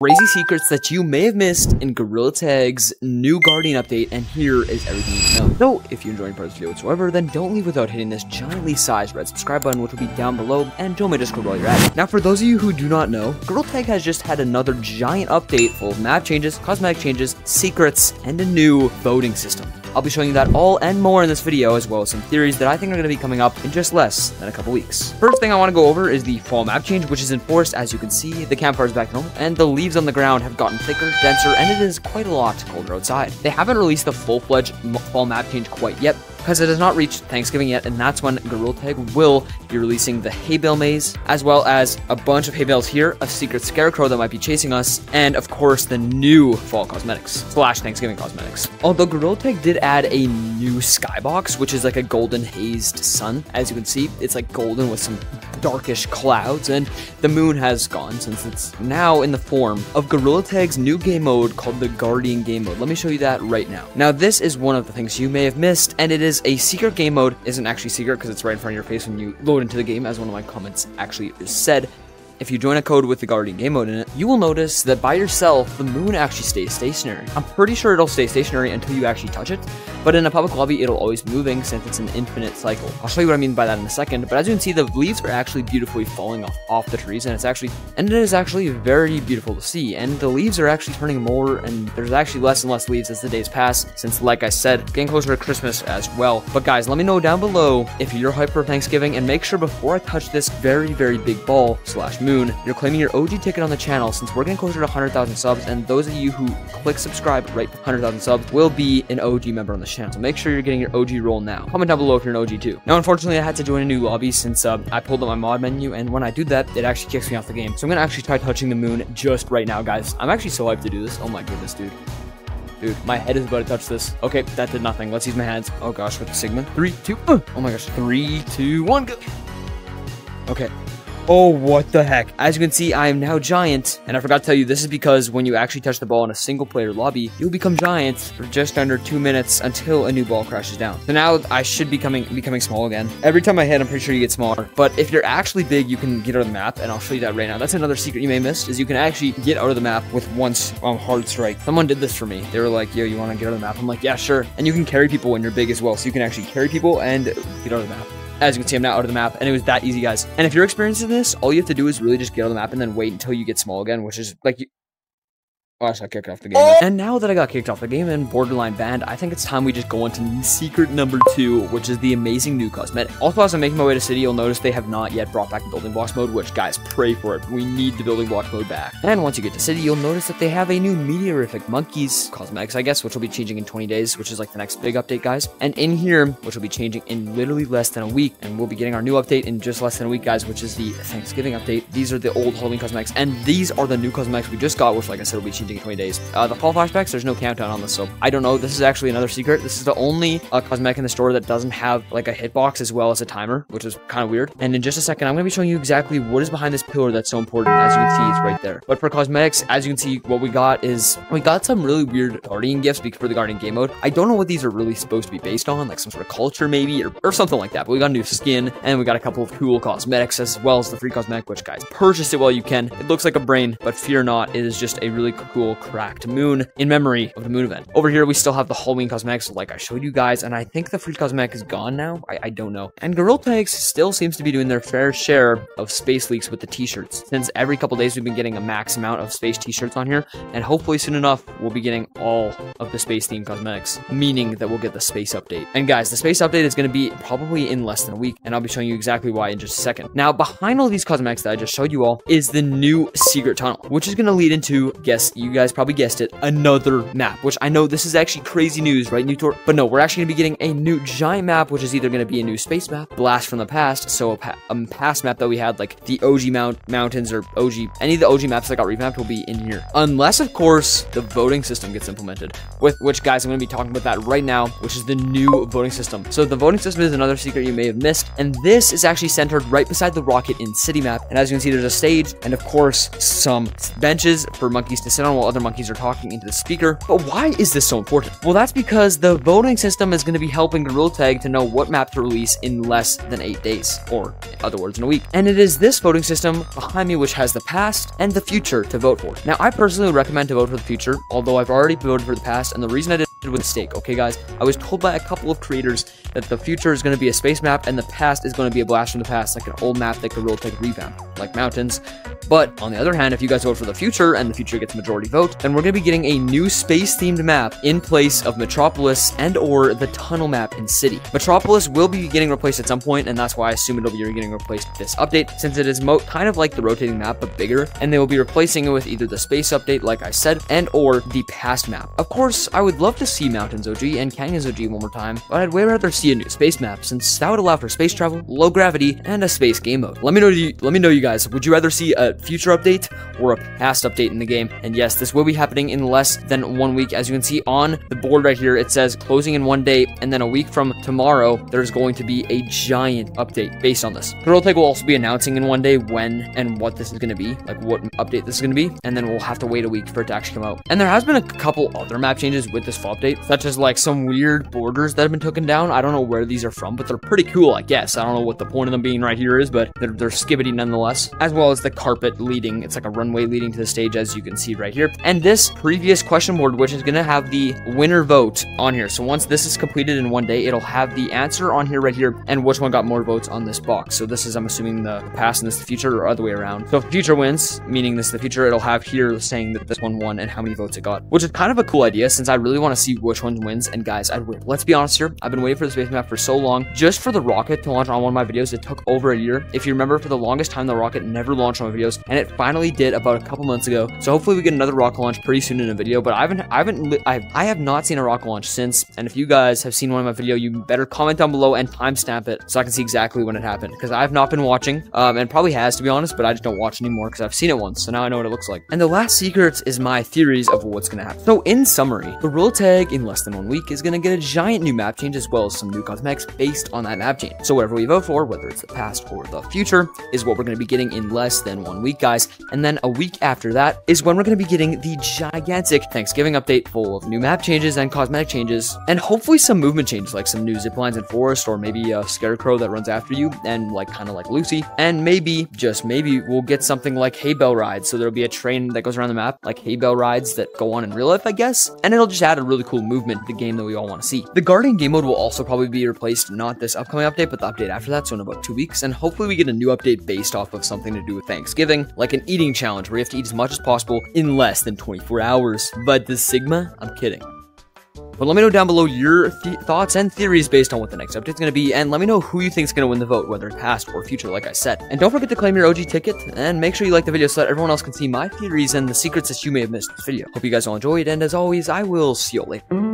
crazy secrets that you may have missed in Gorilla Tag's new Guardian update, and here is everything you need to know. So, if you enjoyed part of this video whatsoever, then don't leave without hitting this giantly sized red subscribe button, which will be down below, and join my Discord while you're at it. Now, for those of you who do not know, Gorilla Tag has just had another giant update full of map changes, cosmetic changes, secrets, and a new voting system. I'll be showing you that all and more in this video, as well as some theories that I think are going to be coming up in just less than a couple weeks. First thing I want to go over is the fall map change, which is enforced, as you can see, the campfire is back home, and the leaves on the ground have gotten thicker, denser, and it is quite a lot colder outside. They haven't released the full-fledged fall map change quite yet, because it has not reached Thanksgiving yet, and that's when Gorilla Tag will be releasing the hay bale maze, as well as a bunch of hay bales here, a secret scarecrow that might be chasing us, and of course the new fall cosmetics slash Thanksgiving cosmetics. Although Gorilla Tag did add a new skybox, which is like a golden hazed sun. As you can see, it's like golden with some darkish clouds, and the moon has gone since it's now in the form of Gorilla Tag's new game mode called the Guardian game mode. Let me show you that right now. Now, this is one of the things you may have missed, and it is a secret game mode. Isn't actually secret because it's right in front of your face when you load into the game, as one of my comments actually said. If you join a code with the Guardian game mode in it, you will notice that by yourself, the moon actually stays stationary. I'm pretty sure it'll stay stationary until you actually touch it, but in a public lobby, it'll always be moving since it's an infinite cycle. I'll show you what I mean by that in a second, but as you can see, the leaves are actually beautifully falling off, off the trees, and it's actually, and it is actually very beautiful to see, and the leaves are actually turning more, and there's actually less and less leaves as the days pass, since, like I said, getting closer to Christmas as well. But guys, let me know down below if you're hyped for Thanksgiving, and make sure before I touch this very, very big ball slash moon, you're claiming your OG ticket on the channel since we're getting closer to 100,000 subs, and those of you who click subscribe right 100,000 subs will be an OG member on the channel. So make sure you're getting your OG role now. Comment down below if you're an OG too. Now, unfortunately, I had to join a new lobby since uh, I pulled up my mod menu, and when I do that, it actually kicks me off the game. So I'm gonna actually try touching the moon just right now, guys. I'm actually so hyped to do this. Oh my goodness, dude. Dude, my head is about to touch this. Okay, that did nothing. Let's use my hands. Oh gosh, with the Sigma. Three, two, uh. oh my gosh. Three, two, one, go. Okay, Oh, what the heck. As you can see, I am now giant. And I forgot to tell you, this is because when you actually touch the ball in a single player lobby, you'll become giant for just under two minutes until a new ball crashes down. So now I should be coming, becoming small again. Every time I hit, I'm pretty sure you get smaller. But if you're actually big, you can get out of the map. And I'll show you that right now. That's another secret you may miss is you can actually get out of the map with one um, hard strike. Someone did this for me. They were like, yo, you want to get out of the map? I'm like, yeah, sure. And you can carry people when you're big as well. So you can actually carry people and get out of the map. As you can see, I'm now out of the map, and it was that easy, guys. And if you're experiencing this, all you have to do is really just get on the map and then wait until you get small again, which is like, Oh, I got kicked off the game. Oh! And now that I got kicked off the game and borderline banned, I think it's time we just go into secret number two, which is the amazing new cosmetic. Also, as I'm making my way to city, you'll notice they have not yet brought back the building blocks mode, which, guys, pray for it. We need the building blocks mode back. And once you get to city, you'll notice that they have a new meteorific monkeys cosmetics, I guess, which will be changing in 20 days, which is like the next big update, guys. And in here, which will be changing in literally less than a week, and we'll be getting our new update in just less than a week, guys, which is the Thanksgiving update. These are the old Halloween cosmetics, and these are the new cosmetics we just got, which, like I said, will be changing in 20 days. Uh, the fall flashbacks, there's no countdown on this, so I don't know. This is actually another secret. This is the only uh, cosmetic in the store that doesn't have like a hitbox as well as a timer, which is kind of weird. And in just a second, I'm going to be showing you exactly what is behind this pillar that's so important. As you can see, it's right there. But for cosmetics, as you can see, what we got is we got some really weird Guardian gifts for the Guardian game mode. I don't know what these are really supposed to be based on, like some sort of culture maybe, or, or something like that. But we got a new skin, and we got a couple of cool cosmetics as well as the free cosmetic, which guys, purchase it while you can. It looks like a brain, but fear not, it is just a really cool cracked moon in memory of the moon event. Over here, we still have the Halloween cosmetics like I showed you guys, and I think the free cosmetic is gone now. I, I don't know. And Gorilla Tags still seems to be doing their fair share of space leaks with the t-shirts. Since every couple days we've been getting a max amount of space t-shirts on here, and hopefully soon enough we'll be getting all of the space themed cosmetics, meaning that we'll get the space update. And guys, the space update is going to be probably in less than a week, and I'll be showing you exactly why in just a second. Now, behind all these cosmetics that I just showed you all is the new secret tunnel, which is going to lead into, guess, you guys probably guessed it, another map, which I know this is actually crazy news, right, Neutor? But no, we're actually going to be getting a new giant map, which is either going to be a new space map, blast from the past, so a, pa a past map that we had, like the OG mount mountains or OG, any of the OG maps that got revamped will be in here. Unless, of course, the voting system gets implemented, with which, guys, I'm going to be talking about that right now, which is the new voting system. So the voting system is another secret you may have missed, and this is actually centered right beside the rocket in city map. And as you can see, there's a stage, and of course, some benches for monkeys to sit on while other monkeys are talking into the speaker. But why is this so important? Well, that's because the voting system is going to be helping Gorilla Tag to know what map to release in less than 8 days, or in other words, in a week. And it is this voting system behind me which has the past and the future to vote for. Now, I personally recommend to vote for the future, although I've already voted for the past, and the reason I did it with mistake, okay guys? I was told by a couple of creators that the future is going to be a space map and the past is going to be a blast from the past, like an old map that could real take revamp, like mountains. But on the other hand, if you guys vote for the future and the future gets majority vote, then we're going to be getting a new space-themed map in place of Metropolis and or the tunnel map in City. Metropolis will be getting replaced at some point, and that's why I assume it'll be getting replaced with this update, since it is kind of like the rotating map, but bigger, and they will be replacing it with either the space update, like I said, and or the past map. Of course, I would love to see Mountains OG and Canyons OG one more time, but I'd way rather see a new space map, since that would allow for space travel, low gravity, and a space game mode. Let me know you, let me know you guys, would you rather see a future update or a past update in the game. And yes, this will be happening in less than one week. As you can see on the board right here, it says closing in one day, and then a week from tomorrow, there's going to be a giant update based on this. Gorilla will also be announcing in one day when and what this is going to be, like what update this is going to be, and then we'll have to wait a week for it to actually come out. And there has been a couple other map changes with this fall update, such as like some weird borders that have been taken down. I don't know where these are from, but they're pretty cool, I guess. I don't know what the point of them being right here is, but they're, they're skibbity nonetheless, as well as the carpet leading. It's like a runway leading to the stage, as you can see right here. And this previous question board, which is going to have the winner vote on here. So once this is completed in one day, it'll have the answer on here right here and which one got more votes on this box. So this is, I'm assuming, the past and this is the future or other way around. So if future wins, meaning this is the future, it'll have here saying that this one won and how many votes it got, which is kind of a cool idea since I really want to see which one wins. And guys, I'd win. Let's be honest here. I've been waiting for the space map for so long. Just for the rocket to launch on one of my videos, it took over a year. If you remember, for the longest time, the rocket never launched on my videos, and it finally did about a couple months ago. So hopefully we get another rocket launch pretty soon in a video. But I haven't, I haven't, I, I have not seen a rocket launch since. And if you guys have seen one of my video, you better comment down below and timestamp it so I can see exactly when it happened. Because I've not been watching, um, and probably has to be honest, but I just don't watch anymore because I've seen it once, so now I know what it looks like. And the last secret is my theories of what's gonna happen. So in summary, the Gorilla Tag in less than one week is gonna get a giant new map change as well as some new cosmetics based on that map change. So whatever we vote for, whether it's the past or the future, is what we're gonna be getting in less than one week, guys. And then a week after that is when we're gonna be getting the gigantic Thanksgiving update full of new map changes and cosmetic changes, and hopefully some movement changes like some new zip lines in forest, or maybe a scarecrow that runs after you, and like kind of like Lucy, and maybe just maybe we'll get something like hay bale rides. So there'll be a train that goes around the map, like hay bale rides that go on in real life, I guess, and it'll just add a really cool movement to the game that we all want to see. The Guardian game mode will also probably be replaced, not this upcoming update, but the update after that, so in about two weeks, and hopefully we get a new update based off of something to do with Thanksgiving, like an eating challenge where you have to eat as much as possible in less than 24 hours. But the Sigma, I'm kidding. But let me know down below your th thoughts and theories based on what the next update is going to be, and let me know who you think is going to win the vote, whether past or future, like I said. And don't forget to claim your OG ticket, and make sure you like the video so that everyone else can see my theories and the secrets that you may have missed in this video. Hope you guys all enjoyed, and as always, I will see you later.